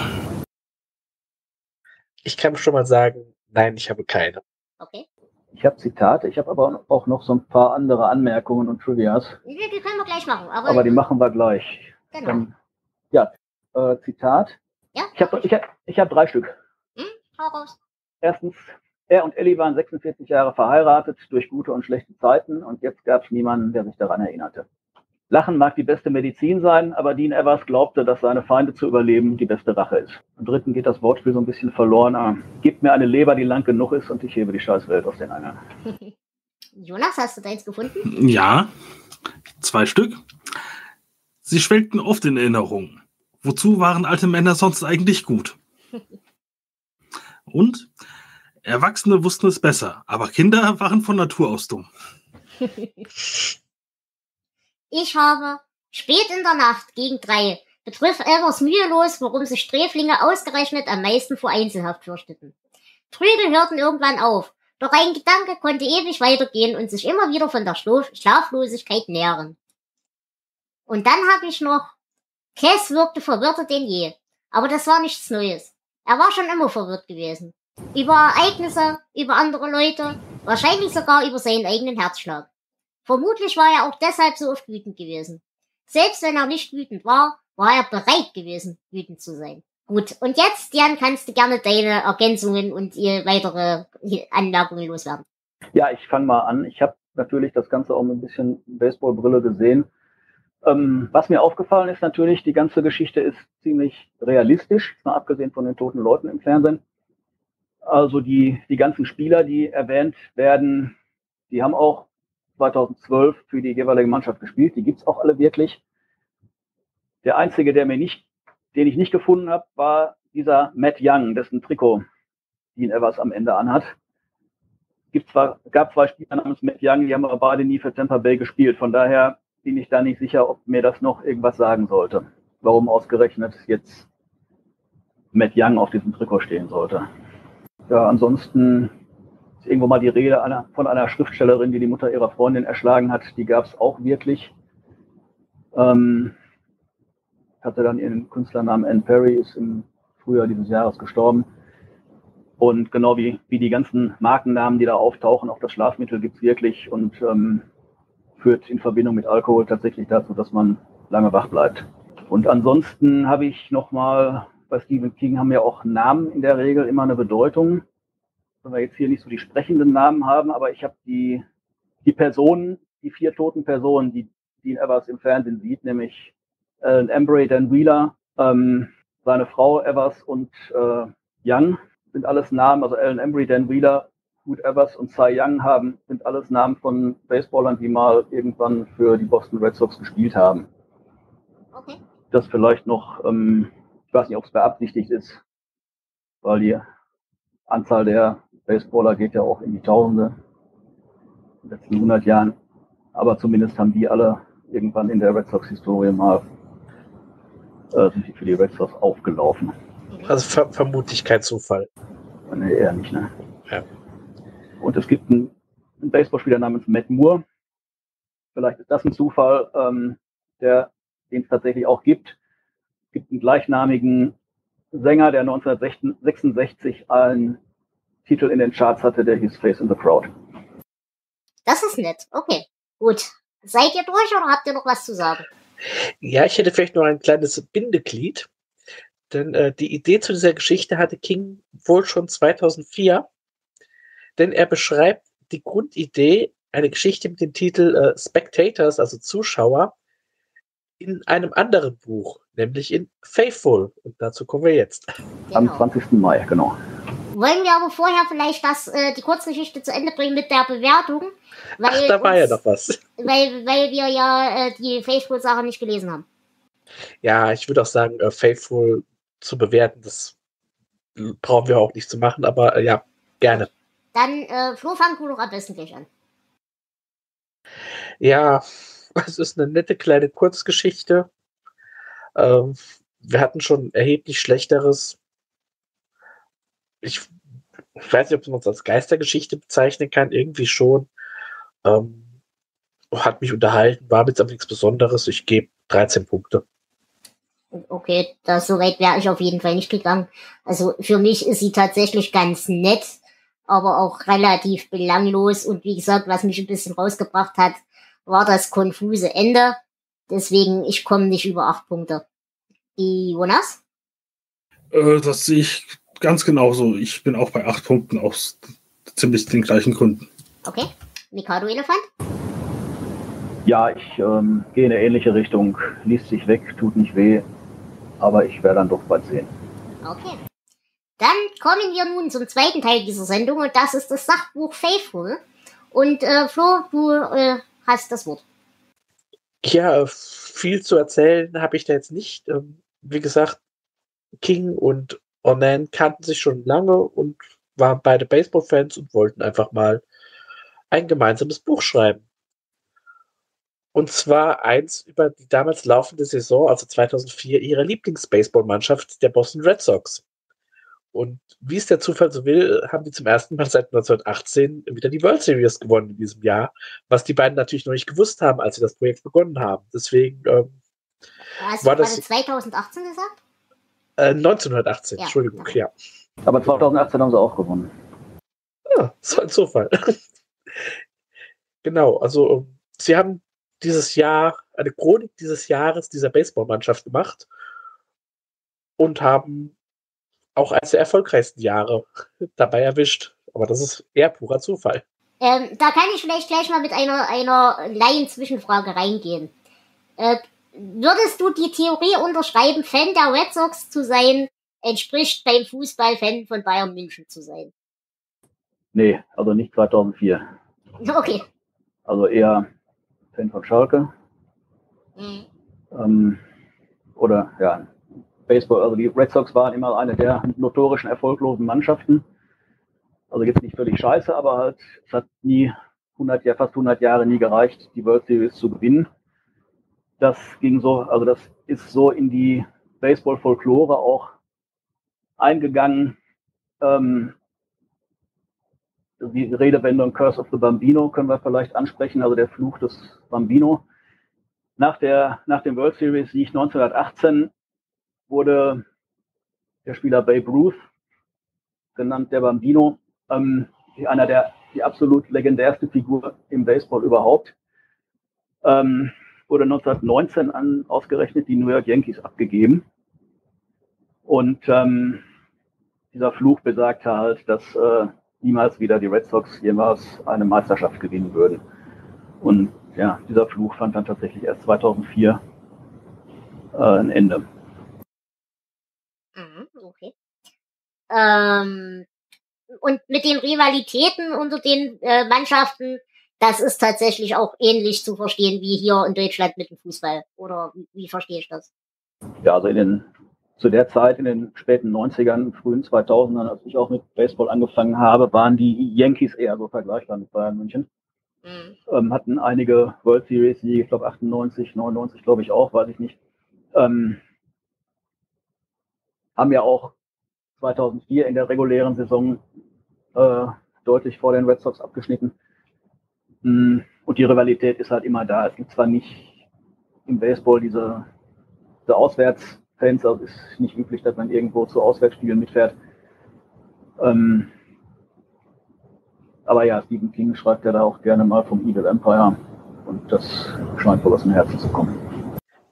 Ich kann schon mal sagen, nein, ich habe keine. Okay. Ich habe Zitate, ich habe aber auch noch so ein paar andere Anmerkungen und Trivias, Die die können wir gleich machen. Aber, aber die machen wir gleich. genau. Dann, ja, äh, Zitat. Ja? Ich habe ich hab, ich hab drei Stück. Hau raus. Erstens, er und Ellie waren 46 Jahre verheiratet durch gute und schlechte Zeiten und jetzt gab es niemanden, der sich daran erinnerte. Lachen mag die beste Medizin sein, aber Dean Evers glaubte, dass seine Feinde zu überleben die beste Rache ist. Im dritten geht das Wortspiel so ein bisschen verloren. Ah, gib mir eine Leber, die lang genug ist und ich hebe die Scheißwelt aus den Angeln. Jonas, hast du deins gefunden? Ja, zwei Stück. Sie schwelgten oft in Erinnerungen. Wozu waren alte Männer sonst eigentlich gut? Und Erwachsene wussten es besser, aber Kinder waren von Natur aus dumm. Ich habe spät in der Nacht gegen drei betrifft Elvers mühelos, warum sich Sträflinge ausgerechnet am meisten vor Einzelhaft fürchteten. Prügel hörten irgendwann auf, doch ein Gedanke konnte ewig weitergehen und sich immer wieder von der Schlaflosigkeit nähren. Und dann habe ich noch, Cass wirkte verwirrter denn je, aber das war nichts Neues. Er war schon immer verwirrt gewesen. Über Ereignisse, über andere Leute, wahrscheinlich sogar über seinen eigenen Herzschlag. Vermutlich war er auch deshalb so oft wütend gewesen. Selbst wenn er nicht wütend war, war er bereit gewesen, wütend zu sein. Gut, und jetzt, Jan, kannst du gerne deine Ergänzungen und weitere Anmerkungen loswerden. Ja, ich fange mal an. Ich habe natürlich das Ganze auch mit ein bisschen Baseballbrille gesehen. Ähm, was mir aufgefallen ist natürlich, die ganze Geschichte ist ziemlich realistisch, mal abgesehen von den toten Leuten im Fernsehen. Also die, die ganzen Spieler, die erwähnt werden, die haben auch 2012 für die jeweilige Mannschaft gespielt. Die gibt's auch alle wirklich. Der einzige, der mir nicht, den ich nicht gefunden habe, war dieser Matt Young, dessen Trikot Dean Evers am Ende anhat. Gibt zwar, gab zwei Spieler namens Matt Young, die haben aber beide nie für Tampa Bay gespielt. Von daher bin ich da nicht sicher, ob mir das noch irgendwas sagen sollte. Warum ausgerechnet jetzt Matt Young auf diesem Trikot stehen sollte. Ja, ansonsten ist irgendwo mal die Rede einer, von einer Schriftstellerin, die die Mutter ihrer Freundin erschlagen hat. Die gab es auch wirklich. Ähm, hatte dann ihren Künstlernamen Anne Perry, ist im Frühjahr dieses Jahres gestorben. Und genau wie, wie die ganzen Markennamen, die da auftauchen, auch das Schlafmittel gibt es wirklich und ähm, führt in Verbindung mit Alkohol tatsächlich dazu, dass man lange wach bleibt. Und ansonsten habe ich nochmal, bei Stephen King haben ja auch Namen in der Regel immer eine Bedeutung. Wenn wir jetzt hier nicht so die sprechenden Namen haben, aber ich habe die, die Personen, die vier toten Personen, die Dean Evers im Fernsehen sieht, nämlich Alan Embry, Dan Wheeler, ähm, seine Frau Evers und äh, Young sind alles Namen, also Alan Embry, Dan Wheeler, Hood Evers und Cy Young haben, sind alles Namen von Baseballern, die mal irgendwann für die Boston Red Sox gespielt haben. Okay. Das vielleicht noch, ähm, ich weiß nicht, ob es beabsichtigt ist, weil die Anzahl der Baseballer geht ja auch in die Tausende in den letzten 100 Jahren. Aber zumindest haben die alle irgendwann in der Red Sox-Historie mal äh, sind die für die Red Sox aufgelaufen. Also ver vermutlich kein Zufall. Nee, eher nicht, ne? Ja. Und es gibt einen, einen Baseballspieler namens Matt Moore. Vielleicht ist das ein Zufall, ähm, der den es tatsächlich auch gibt. Es gibt einen gleichnamigen Sänger, der 1966 einen Titel in den Charts hatte, der hieß Face in the Crowd. Das ist nett. Okay, gut. Seid ihr durch oder habt ihr noch was zu sagen? Ja, ich hätte vielleicht noch ein kleines Bindeglied. Denn äh, die Idee zu dieser Geschichte hatte King wohl schon 2004 denn er beschreibt die Grundidee, eine Geschichte mit dem Titel äh, Spectators, also Zuschauer, in einem anderen Buch, nämlich in Faithful. Und dazu kommen wir jetzt. Genau. Am 20. Mai, genau. Wollen wir aber vorher vielleicht das, äh, die Kurzgeschichte zu Ende bringen mit der Bewertung? Weil Ach, da war uns, ja noch was. Weil, weil wir ja äh, die Faithful-Sache nicht gelesen haben. Ja, ich würde auch sagen, äh, Faithful zu bewerten, das brauchen wir auch nicht zu machen, aber äh, ja, gerne. Dann, äh, Flo, fang du doch am besten gleich an. Ja, es ist eine nette kleine Kurzgeschichte. Ähm, wir hatten schon erheblich Schlechteres. Ich, ich weiß nicht, ob man es als Geistergeschichte bezeichnen kann. Irgendwie schon. Ähm, hat mich unterhalten, war jetzt aber nichts Besonderes. Ich gebe 13 Punkte. Okay, da so weit wäre ich auf jeden Fall nicht gegangen. Also für mich ist sie tatsächlich ganz nett aber auch relativ belanglos. Und wie gesagt, was mich ein bisschen rausgebracht hat, war das konfuse Ende. Deswegen, ich komme nicht über acht Punkte. Jonas? Äh, das sehe ich ganz genauso. Ich bin auch bei acht Punkten aus ziemlich den gleichen Gründen. Okay. Mikado Elefant? Ja, ich ähm, gehe in eine ähnliche Richtung. Liest sich weg, tut nicht weh, aber ich werde dann doch bald sehen. Okay. Dann kommen wir nun zum zweiten Teil dieser Sendung und das ist das Sachbuch Faithful. Und äh, Flo, du äh, hast das Wort. Ja, viel zu erzählen habe ich da jetzt nicht. Ähm, wie gesagt, King und Onan kannten sich schon lange und waren beide Baseball-Fans und wollten einfach mal ein gemeinsames Buch schreiben. Und zwar eins über die damals laufende Saison, also 2004, ihrer Lieblings-Baseball-Mannschaft, der Boston Red Sox. Und wie es der Zufall so will, haben die zum ersten Mal seit 1918 wieder die World Series gewonnen in diesem Jahr, was die beiden natürlich noch nicht gewusst haben, als sie das Projekt begonnen haben. Deswegen ähm, Hast war du das gerade 2018 gesagt? äh, 1918, Ja. Entschuldigung, ja. Aber 2018 haben sie auch gewonnen. Ja, das war ein Zufall. genau, also ähm, sie haben dieses Jahr eine Chronik dieses Jahres dieser Baseballmannschaft gemacht und haben auch eines der erfolgreichsten Jahre dabei erwischt. Aber das ist eher purer Zufall. Ähm, da kann ich vielleicht gleich mal mit einer, einer Laien-Zwischenfrage reingehen. Äh, würdest du die Theorie unterschreiben, Fan der Red Sox zu sein, entspricht beim Fußball Fan von Bayern München zu sein? Nee, also nicht 2004. Okay. Also eher Fan von Schalke. Mhm. Ähm, oder ja, Baseball, also die Red Sox waren immer eine der notorischen erfolglosen Mannschaften. Also jetzt nicht völlig scheiße, aber halt, es hat nie 100 Jahre, fast 100 Jahre nie gereicht, die World Series zu gewinnen. Das ging so, also das ist so in die Baseball-Folklore auch eingegangen. Ähm, die Redewendung Curse of the Bambino können wir vielleicht ansprechen, also der Fluch des Bambino. Nach, der, nach dem World Series Sieg 1918 wurde der Spieler Babe Ruth, genannt der Bambino, ähm, einer der die absolut legendärste Figur im Baseball überhaupt, ähm, wurde 1919 an ausgerechnet die New York Yankees abgegeben. Und ähm, dieser Fluch besagte halt, dass äh, niemals wieder die Red Sox jemals eine Meisterschaft gewinnen würden. Und ja, dieser Fluch fand dann tatsächlich erst 2004 äh, ein Ende. Mhm, okay. Ähm, und mit den Rivalitäten unter den äh, Mannschaften, das ist tatsächlich auch ähnlich zu verstehen wie hier in Deutschland mit dem Fußball. Oder wie, wie verstehe ich das? Ja, also in den, zu der Zeit, in den späten 90ern, frühen 2000ern, als ich auch mit Baseball angefangen habe, waren die Yankees eher so vergleichbar mit Bayern München. Mhm. Ähm, hatten einige World Series, Siege, ich glaube 98, 99, glaube ich auch, weiß ich nicht. Ähm, haben ja auch 2004 in der regulären Saison äh, deutlich vor den Red Sox abgeschnitten. Mm, Und die Rivalität ist halt immer da. Es gibt zwar nicht im Baseball diese, diese Auswärtsfans, also es ist nicht üblich, dass man irgendwo zu Auswärtsspielen mitfährt. Ähm, aber ja, Stephen King schreibt ja da auch gerne mal vom Evil Empire und das scheint wohl aus dem Herzen zu kommen.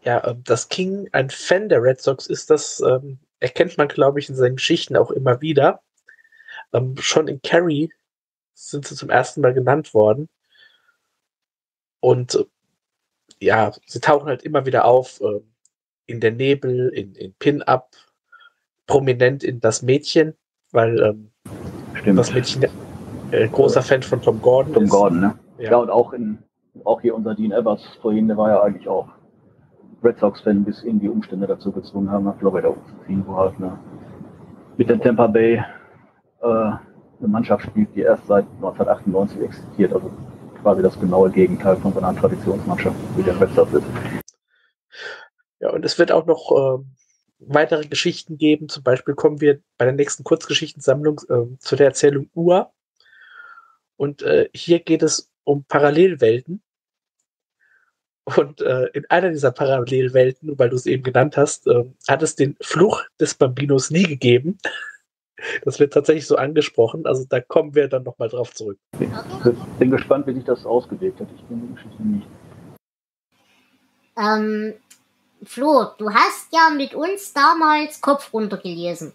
Ja, ähm, dass King ein Fan der Red Sox ist, das ähm, erkennt man, glaube ich, in seinen Geschichten auch immer wieder. Ähm, schon in Carrie sind sie zum ersten Mal genannt worden. Und äh, ja, sie tauchen halt immer wieder auf äh, in der Nebel, in, in Pin-Up, prominent in das Mädchen, weil ähm, das Mädchen äh, großer Fan von Tom Gordon Tom ist. Gordon, ne? Ja. Ja. und auch in auch hier unser Dean Evers vorhin, der war ja eigentlich auch Red Sox-Fan, bis ihn die Umstände dazu gezwungen haben, nach Florida umzuziehen, wo halt ne, mit der Tampa Bay äh, eine Mannschaft spielt, die erst seit 1998 existiert, also quasi das genaue Gegenteil von so einer Traditionsmannschaft, wie der Red Sox ist. Ja, und es wird auch noch ähm, weitere Geschichten geben. Zum Beispiel kommen wir bei der nächsten Kurzgeschichtensammlung ähm, zu der Erzählung Ur. Und äh, hier geht es um Parallelwelten. Und äh, in einer dieser Parallelwelten, weil du es eben genannt hast, äh, hat es den Fluch des Bambinos nie gegeben. Das wird tatsächlich so angesprochen. Also da kommen wir dann nochmal drauf zurück. Ich bin gespannt, wie sich das ausgewirkt hat. Ich kenne die Geschichte nicht. Ähm, Flo, du hast ja mit uns damals Kopf runtergelesen.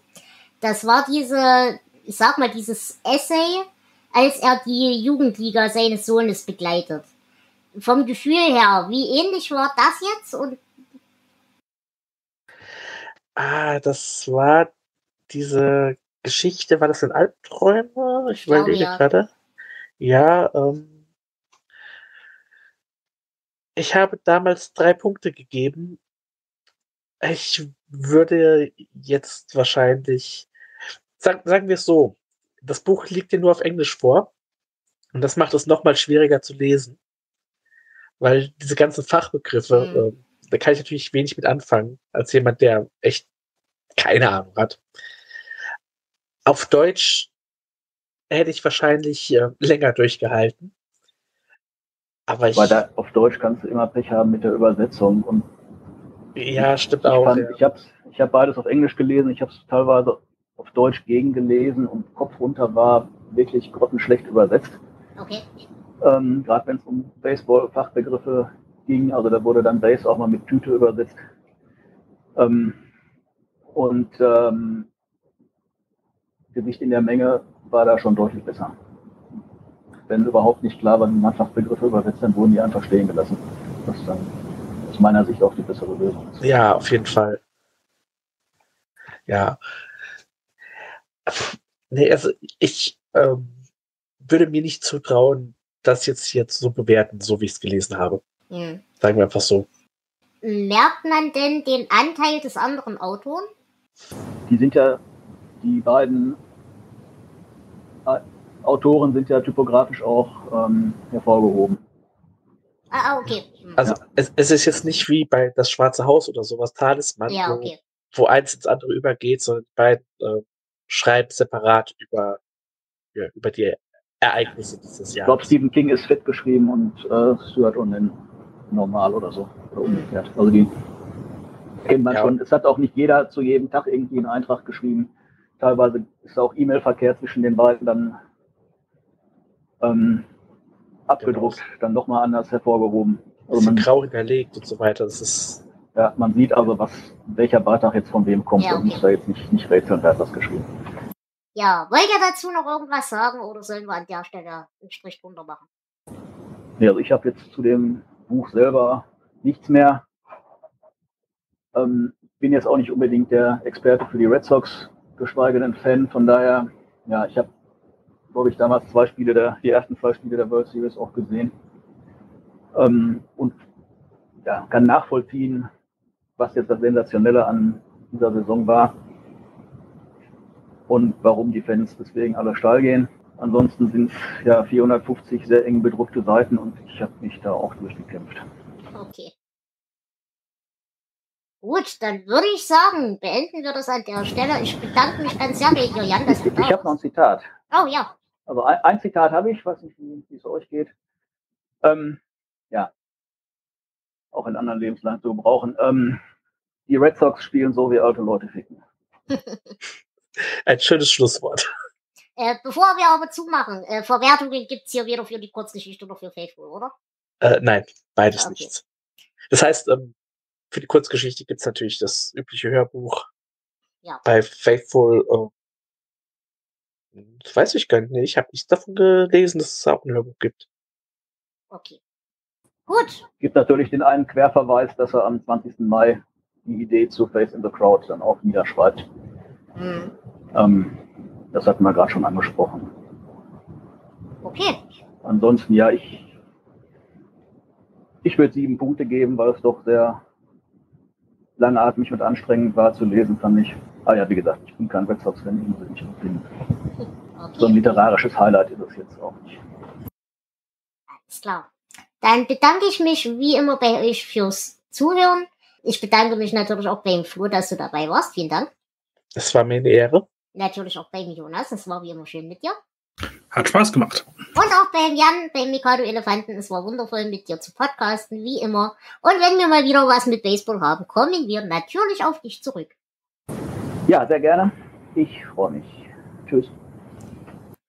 Das war diese, ich sag mal, dieses Essay, als er die Jugendliga seines Sohnes begleitet. Vom Gefühl her, wie ähnlich war das jetzt? Und Ah, das war diese Geschichte, war das in Albträume? Ich überlege ja. gerade. Ja, ähm, ich habe damals drei Punkte gegeben. Ich würde jetzt wahrscheinlich, sag, sagen wir es so, das Buch liegt dir nur auf Englisch vor und das macht es nochmal schwieriger zu lesen, weil diese ganzen Fachbegriffe, Mhm. ähm, da kann ich natürlich wenig mit anfangen, als jemand, der echt keine Ahnung hat. Auf Deutsch hätte ich wahrscheinlich äh, länger durchgehalten. Aber ich, Weil da auf Deutsch kannst du immer Pech haben mit der Übersetzung. Und ja, stimmt ich, auch. fand, ja. ich habe ich hab beides auf Englisch gelesen, ich habe es teilweise auf Deutsch gegengelesen und Kopf runter war wirklich grottenschlecht übersetzt. okay. Ähm, Gerade wenn es um Baseball-Fachbegriffe ging, also da wurde dann Base auch mal mit Tüte übersetzt. Ähm, und ähm, Gewicht in der Menge war da schon deutlich besser. Wenn überhaupt nicht klar war, wie man Fachbegriffe übersetzt, dann wurden die einfach stehen gelassen. Was dann aus meiner Sicht auch die bessere Lösung ist. Ja, auf jeden Fall. Ja. Nee, also ich ähm, würde mir nicht zutrauen, das jetzt jetzt so bewerten, so wie ich es gelesen habe. Hm. Sagen wir einfach so. Merkt man denn den Anteil des anderen Autoren? Die sind ja, die beiden äh, Autoren sind ja typografisch auch ähm, hervorgehoben. Ah, ah, okay. Hm. Also es, es ist jetzt nicht wie bei Das Schwarze Haus oder sowas, Talisman, ja, wo, okay. wo eins ins andere übergeht, sondern die beiden äh, schreiben separat über, ja, über die Ereignisse dieses Ich glaube. Stephen King ist fett geschrieben und äh, Stuart Onen normal oder so. Oder umgekehrt. Also die kennt man Ja. schon. Es hat auch nicht jeder zu jedem Tag irgendwie einen Eintrag geschrieben. Teilweise ist auch E-Mail-Verkehr zwischen den beiden dann ähm, abgedruckt, dann nochmal anders hervorgehoben. Also man, grau hinterlegt und so weiter. Das ist, ja, man sieht also, was, welcher Beitrag jetzt von wem kommt Ja, und okay. muss da jetzt nicht, nicht rätseln, wer hat das geschrieben. Ja, wollt ihr dazu noch irgendwas sagen oder sollen wir an der Stelle einen Strich drunter machen? Ja, also ich habe jetzt zu dem Buch selber nichts mehr. Ähm, bin jetzt auch nicht unbedingt der Experte für die Red Sox, geschweige denn Fan. Von daher, ja, ich habe, glaube ich, damals zwei Spiele der, die ersten zwei Spiele der World Series auch gesehen. Ähm, und ja, kann nachvollziehen, was jetzt das Sensationelle an dieser Saison war und warum die Fans deswegen alle steil gehen. Ansonsten sind es ja 450 sehr eng bedruckte Seiten und ich habe mich da auch durchgekämpft. Okay. Gut, dann würde ich sagen, beenden wir das an der Stelle. Ich bedanke mich ganz sehr bei du Ich, ich habe noch ein Zitat. Oh ja. Also ein, ein Zitat habe ich, weiß nicht, wie es euch geht. Ähm, ja, auch in anderen Lebenslagen zu gebrauchen. Ähm, die Red Sox spielen so, wie alte Leute ficken. ein schönes Schlusswort. Äh, bevor wir aber zumachen, äh, Verwertungen gibt's hier weder für die Kurzgeschichte noch für Faithful, oder? Äh, nein, beides Okay. nicht. Das heißt, ähm, für die Kurzgeschichte gibt's natürlich das übliche Hörbuch. Ja. Bei Faithful, äh, das weiß ich gar nicht. Ich habe nichts davon gelesen, dass es auch ein Hörbuch gibt. Okay. Gut. Gibt natürlich den einen Querverweis, dass er am 20. Mai die Idee zu Face in the Crowd dann auch niederschreibt. Hm. Ähm, das hatten wir gerade schon angesprochen. Okay. Ansonsten, ja, ich, ich würde sieben Punkte geben, weil es doch sehr langatmig und anstrengend war zu lesen, fand ich. Ah ja, wie gesagt, ich bin kein Red Sox-Fan, ich muss nicht bin. So ein Okay. literarisches Highlight ist es jetzt auch nicht. Alles klar. Dann bedanke ich mich wie immer bei euch fürs Zuhören. Ich bedanke mich natürlich auch beim Flo, dass du dabei warst. Vielen Dank. Es war mir eine Ehre. Natürlich auch beim Jonas. Es war wie immer schön mit dir. Hat Spaß gemacht. Und auch beim Jan, beim Mikado Elefanten. Es war wundervoll mit dir zu podcasten, wie immer. Und wenn wir mal wieder was mit Baseball haben, kommen wir natürlich auf dich zurück. Ja, sehr gerne. Ich freue mich. Tschüss.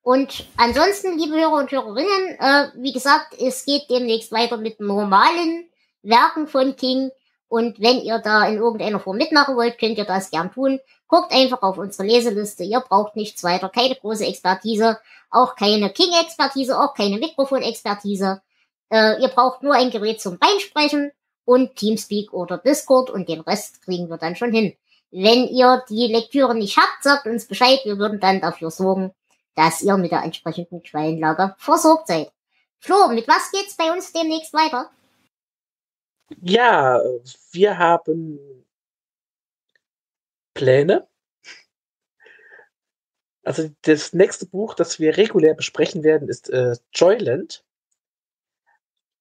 Und ansonsten, liebe Hörer und Hörerinnen, äh, wie gesagt, es geht demnächst weiter mit normalen Werken von King. Und wenn ihr da in irgendeiner Form mitmachen wollt, könnt ihr das gern tun. Guckt einfach auf unsere Leseliste. Ihr braucht nichts weiter, keine große Expertise, auch keine King-Expertise, auch keine Mikrofon-Expertise. Äh, ihr braucht nur ein Gerät zum Reinsprechen und Teamspeak oder Discord und den Rest kriegen wir dann schon hin. Wenn ihr die Lektüre nicht habt, sagt uns Bescheid. Wir würden dann dafür sorgen, dass ihr mit der entsprechenden Quellenlage versorgt seid. Flo, mit was geht's bei uns demnächst weiter? Ja, wir haben Pläne. Also das nächste Buch, das wir regulär besprechen werden, ist äh, Joyland.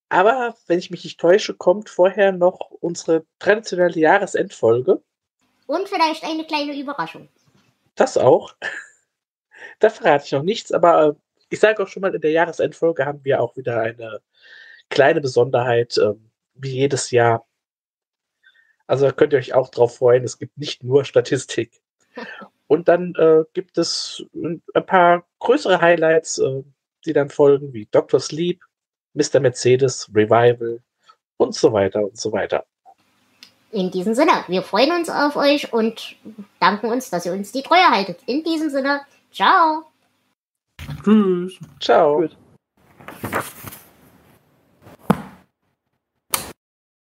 Aber wenn ich mich nicht täusche, kommt vorher noch unsere traditionelle Jahresendfolge. Und vielleicht eine kleine Überraschung. Das auch. Da verrate ich noch nichts, aber äh, ich sage auch schon mal, in der Jahresendfolge haben wir auch wieder eine kleine Besonderheit, äh, wie jedes Jahr. Also da könnt ihr euch auch drauf freuen. Es gibt nicht nur Statistik. Und dann äh, gibt es ein paar größere Highlights, äh, die dann folgen, wie Dr. Sleep, Mr. Mercedes, Revival und so weiter und so weiter. In diesem Sinne, wir freuen uns auf euch und danken uns, dass ihr uns die Treue haltet. In diesem Sinne, ciao. Tschüss. Ciao. Tschüss.